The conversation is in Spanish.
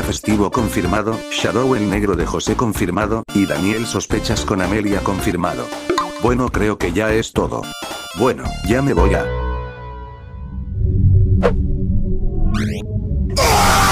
festivo confirmado, Shadow el negro de José confirmado, y Daniel sospechas con Amelia confirmado. Bueno creo que ya es todo. Bueno, ya me voy a...